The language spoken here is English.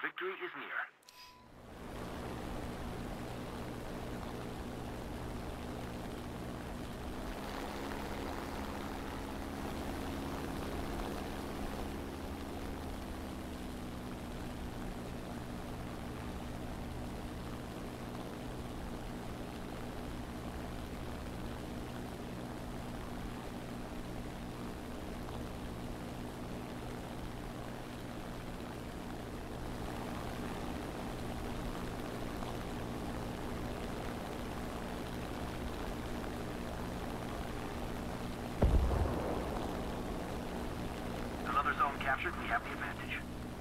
victory is near. captured, we have the advantage.